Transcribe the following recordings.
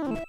Oh.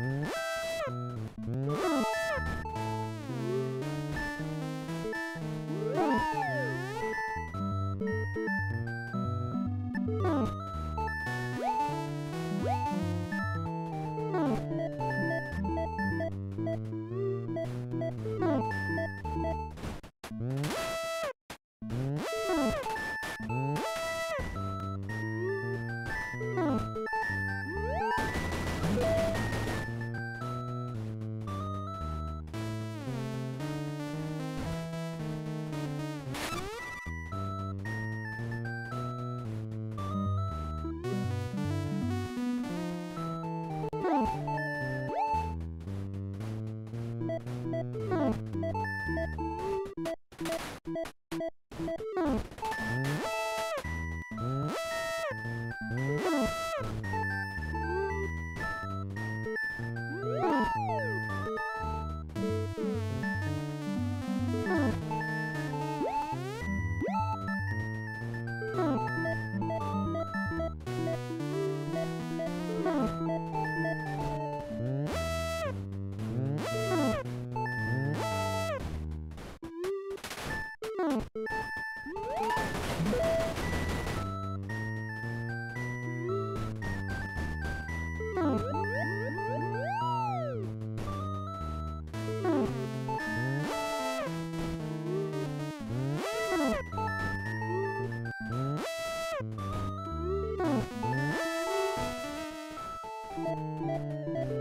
Mm-hmm. Música